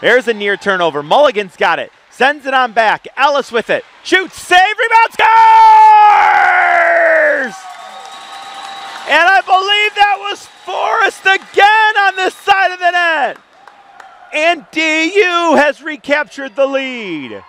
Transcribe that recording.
There's a near turnover. Mulligan's got it. Sends it on back. Ellis with it. Shoots, save, rebound, scores! And I believe that was Forrest again on this side of the net. And DU has recaptured the lead.